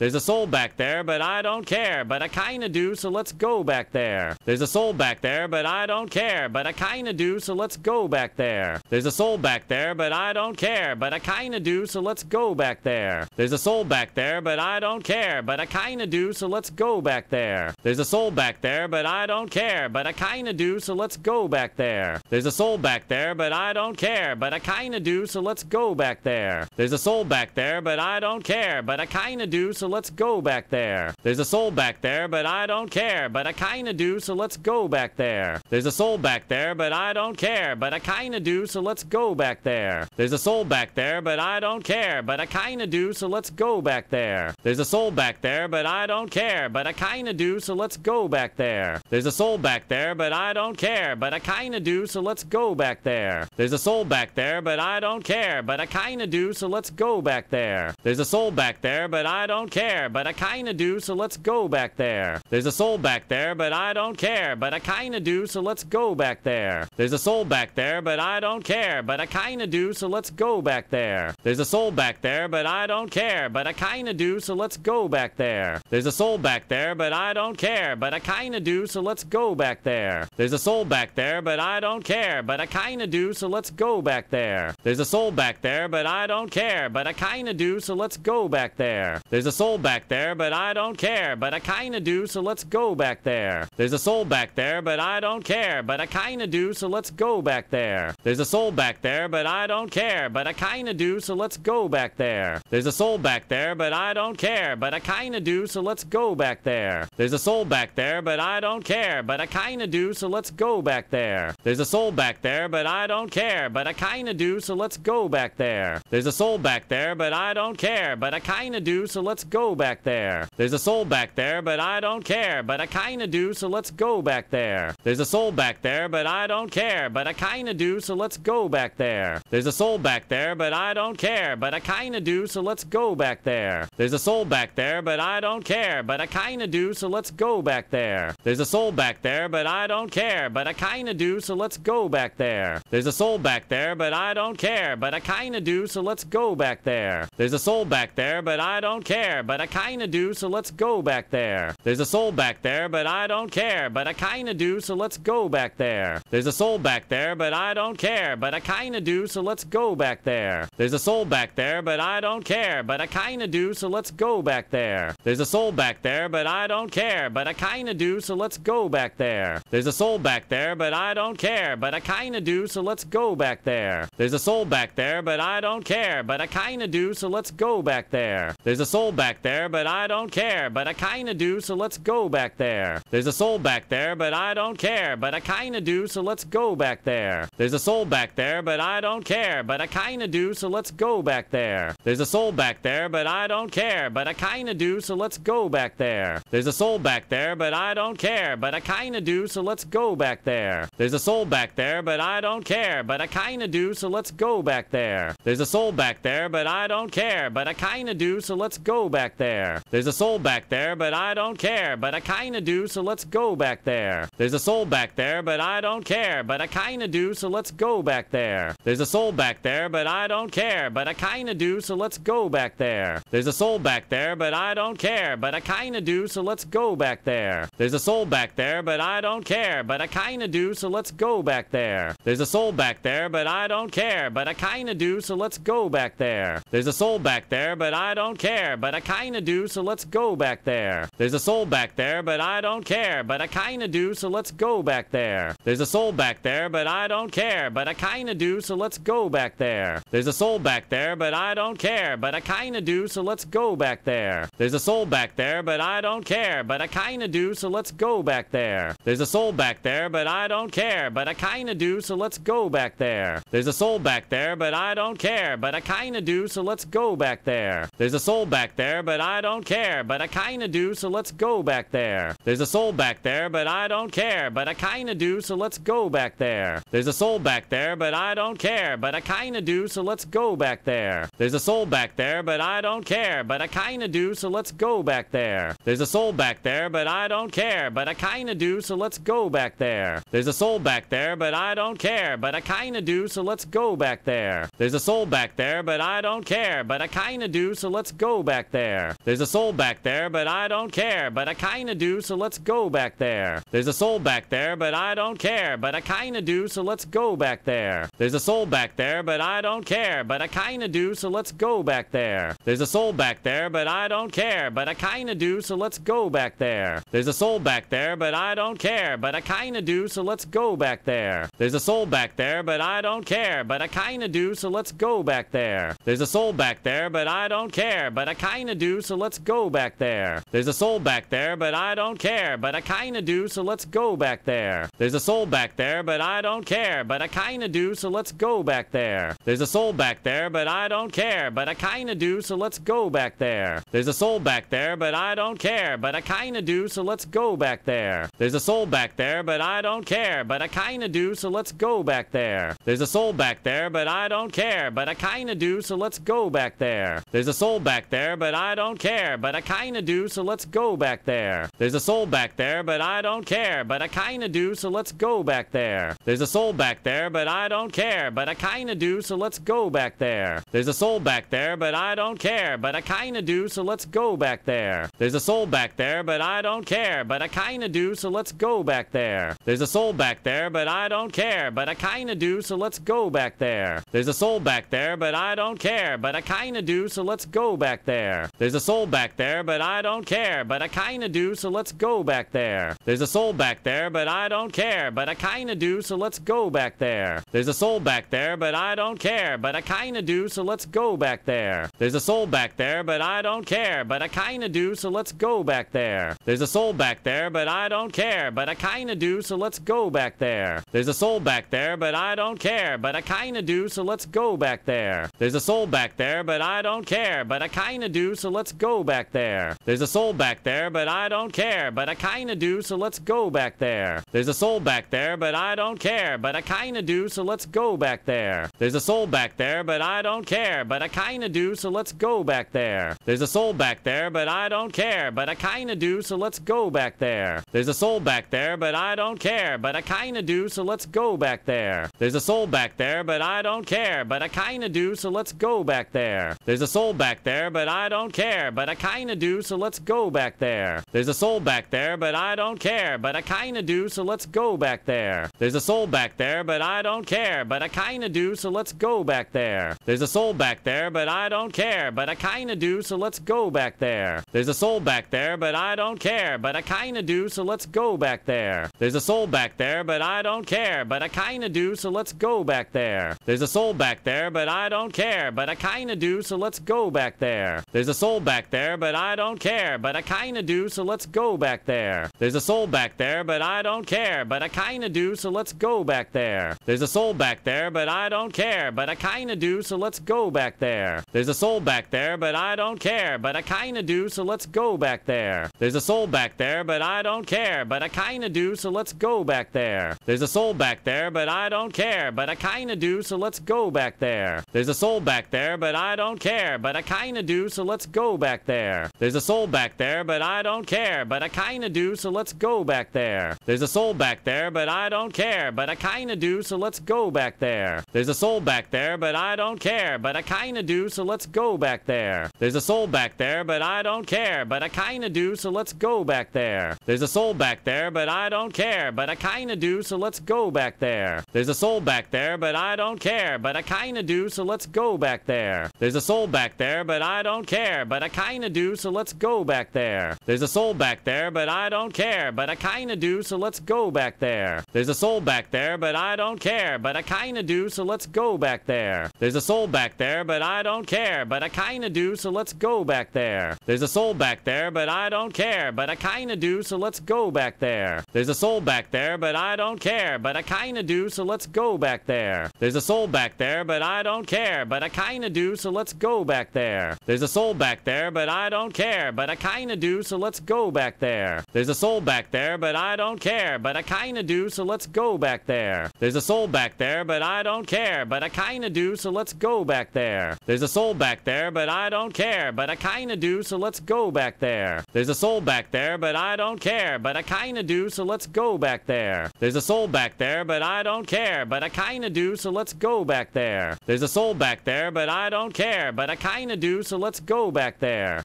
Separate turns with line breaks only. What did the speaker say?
There's a soul back there, but I don't care, but I kinda do, so let's go back there. There's a soul back there, but I don't care, but I kinda do, so let's go back there. There's a soul back there, but I don't care, but I kinda do, so let's go back there. There's a soul back there, but I don't care, but I kinda do, so let's go back there. There's a soul back there, but I don't care, but I kinda do, so let's go back there. There's a soul back there, but I don't care, but I kinda do, so let's go back there. There's a soul back there, but I don't care, but I kinda do, so let's go back there. There's a soul back there, but I don't care, but I kinda do, so let's go back there. There's a soul back there, but I don't care, but I kinda do, so let's go back there. There's a soul back there, but I don't care, but I kinda do, so let's go back there. There's a soul back there, but I don't care, but I kinda do, so let's go back there. There's a soul back there, but I don't care, but I kinda do, so let's go back there. There's a soul back there, but I don't care, but I kinda do, so let's go back there. There's a soul back there, but I don't care, but I kinda do, so let's go back there. There's a soul back there, but I don't care, but I kinda do, so let's go back there. There's a soul back there, but I don't care, but I kinda do, so let's go back there. There's a soul back there, but I don't care, but I kinda do, so let's go back there. There's a soul back there, but I don't care, but I kinda do, so let's go back there. There's a soul back there, but I don't care, but I kinda do, so let's go back there. There's a soul back there, but I don't care, but I kinda do, so let's go back there. There's a soul back there, but I don't care, but I kinda do, so let's go back there. There's a soul back there, but I don't care, but I kinda do, so let's go back there. There's a soul back there, but I don't care, but I kinda do, so let's go back there. There's a soul back there, but I don't care, but I kinda do, so let's go back there. There's a soul back there, but I don't care, but I kinda do, so let's go back there. There's a soul back there, but I don't care, but I kinda do, so let's go back there. There's a soul back there, but I don't care, but I kinda do, so let's go back there. There's a soul back there, but I don't care, but I kinda do, so let's go back there. There's a soul back there, but I don't care, but I kinda do, so let's go back there. There's a soul back there, but I don't care, but I kinda do, so let's go back there. There's a soul back there, but I don't care, but I kinda do, so let's go back there. There's a soul back there, but I don't care, but I kinda do, so let's go back there. There's a soul back there, but I don't care, but I kinda do, so let's go back there. There's a soul back there, but I don't care, but I kinda do, so let's go back there. There's a soul back there, but I don't care, but I kinda do, so let's go back there. There's a soul back there, but I don't care, but I kinda do, so let's go back there. There's a soul back there, but I don't care, but I kinda do, so let's go back there. There's a soul back there, but I don't care, but I kinda do, so let's go back there. There's a soul back there, but I don't care, but I kinda do, so let's go back there. There's a soul back there, but I don't care, but I kinda do, so let's go back there. There's a soul back there, but I don't care, but I kinda do, so let's go back there. There's a soul back there, but I don't care, but I kinda do, so let's go back there. There's a soul back there, but I don't care, but I kinda do, so let's go back there. There's a soul back there, but I don't care, but I kinda do, so let's go back there. There's a soul back there, but I don't care, but I kinda do, so let's go back there. There's a soul back there, but I don't care, but I kinda do, so let's go back there. There's a soul back there, but I don't care, but I kinda do, so let's go back there. There's a soul back there, but I don't care, but I kinda do, so let's go back there. There's a soul back there, but I don't care, but I kinda do, so let's go back there. There's a soul back there, but I don't care, but I kinda do, so let's go back there. There's a soul back there, but I don't care, but I kinda do, so let's go back there. There's a soul back there, but I don't care, but I kinda do, so let's go back there. There's a soul back there, but I don't care, but I kinda do, so let's go back there. There's a soul back there, but I don't care, but I kinda do, so let's go back there. There's a soul back there, but I don't care, but I kinda do, so let's go back there. There's a soul back there, but I don't care, but I kinda do, so let's go back there. There's a soul back there, but I don't care, but I kinda do, so let's go back there. There's a soul back there, but I don't care, but I kinda do, so let's go back there. There's a soul back there, but I don't care, but I kinda do, so let's go back there. There's a soul back there, but I don't care, but I kinda do, so let's go back there. There's a soul back but I don't care, but I kinda do, so let's go back there. There's a soul back there, but I don't care, but I kinda do, so let's go back there. There's a soul back there, but I don't care, but I kinda do, so let's go back there. There's a soul back there, but I don't care, but I kinda do, so let's go back there. There's a soul back there, but I don't care, but I kinda do, so let's go back there. There's a soul back there, but I don't care, but I kinda do, so let's go back there. There's a soul back there, but I don't care, but I kinda do, so let's go back there. There. There's a soul back there, but I don't care, but I kinda do, so let's go back there. There's a soul back there, but I don't care, but I kinda do, so let's go back there. There's a soul back there, but I don't care, but I kinda do, so let's go back there. There's a soul back there, but I don't care, but I kinda do, so let's go back there. There's a soul back there, but I don't care, but I kinda do, so let's go back there. There's a soul back there, but I don't care, but I kinda do, so let's go back there. There's a soul back there, but I don't care, but I kinda do, so let's go back there. There's a soul back there, but I don't care, but I kinda do, so let's go back there. There's a soul back there, but I don't care, but I kinda do, so let's go back there. There's a soul back there, but I don't care, but I kinda do, so let's go back there. There's a soul back there, but I don't care, but I kinda do, so let's go back there. There's a soul back there, but I don't care, but I kinda do, so let's go back there. There's a soul back there, but I don't care, but I kinda do, so let's go back there. There's a soul back there, but I don't care, but I kinda do, so let's go back there. There's a soul back there, but I don't care, but I kinda do, so let's go back there. There's a soul back there, but I don't care, but I kinda do, so let's go back there. There's a soul back there, but I don't care, but I kinda do, so let's go back there. There's a soul back there, but I don't care, but I kinda do, so let's go back there. There's a soul back there, but I don't care, but I kinda do, so let's go back there. There's a soul back there, but I don't care, but I kinda do, so let's go back there. There's a soul back there, but I don't care, but I kinda do, so let's go back there. There's a soul back there, but I don't care, but I kinda do, so let's go back there. There's a soul back there, but I don't care, but I kinda do, so let's go back there. There's a soul back there, but I don't care, but I kinda do, so let's go back there. There's a soul back there, but I don't care, but I kinda do, so let's go back there. There's a soul back there, but I don't care, but I kinda do, so let's go back there. There's a soul back there, but I don't care, but I kinda do, so let's go back there. There's a soul back there, but I don't care, but I kinda do, so let's go back there. There's a soul back there, but I don't care, but I kinda do, so let's go back there. There's a soul back there, but I don't care, but I kinda do, so let's go back there. There's a soul back there, but I don't care, but I kinda do, so let's go back there. There's a soul back there, but I don't care, but I kinda do, so let's go back there. There's a soul back there, but I don't care, but I kinda do, so let's go back there. There's a soul back there, but I don't care, but I kinda do, so let's go back there. There's a soul back there, but I don't care, but I kinda do, so let's go back there. There's a soul back there, but I don't care, but I kinda do, so let's go back there. There's a soul back there, but I don't care, but I kinda do, so let's go back there. There's a soul back there, but I don't care, but I kinda do, so let's go back there. There's a soul back there, but I don't care, but I kinda do, so let's go back there. There's a soul back there, but I don't care, but I kinda do, so let's go back there. There's a soul back there, but I don't care, but I kinda do, so let's go back there. There's a soul back there, but I don't care, but I kinda do, so let's go back there. There's a soul back there, but I don't care, but I kinda do, so let's go back there. There's a soul back there, but I don't care, but I kinda do, so let's go back there. There's a soul back there, but I don't care, but I kinda do, so let's go back there. There's a soul back there, but I don't care, but I kinda do, so let's go back there. There's a soul back there, but I don't care, but I kinda do, so let's go back there. There's a soul back there, but I don't care, but I kinda do, so let's go back there. There's a soul back there, but I don't care, but I kinda do, so let's go back there. There's a soul back there, but I don't care, but I kinda do, so let's go back there. There's a soul back there, but I don't care, but I kinda do, so let's go back there. There's a soul back there, but I don't care, but I kinda do, so let's go back there. There's a soul back there, but I don't care, but I kinda do, so let's go back there. There's a soul back there, but I don't care, but I kinda do, so let's go back there. There's a soul back there, but I don't care, but I kinda do, so let's go back there. There's a soul back there, but I don't care, but I kinda do, so let's go back there. There's a soul back there, but I don't care, but I kinda do, so let's go back there. There's a soul back there, but I don't care, but I kinda do, so let's go back there. There's a soul back there, but I don't care, but I kinda do, so let's go back there. There's a soul back there, but I don't care, but I kinda do, so let's go back there. There's a soul back there, but I don't care, but I kinda do, so let's go back there. There's a soul back there, but I don't care, but I kinda do, so let's go back there. There's a soul back there, but I don't care, but I kinda do, so let's go back there. There's a soul back there, but I don't care, but I kinda do, so let's go back there. There's a soul back there, but I don't care, but I kinda do, so let's go back there. There's a soul back there, but I don't care, but I kinda do, so let's go back there. There's a soul back there, but I don't care, but I kinda do, so let's go back there.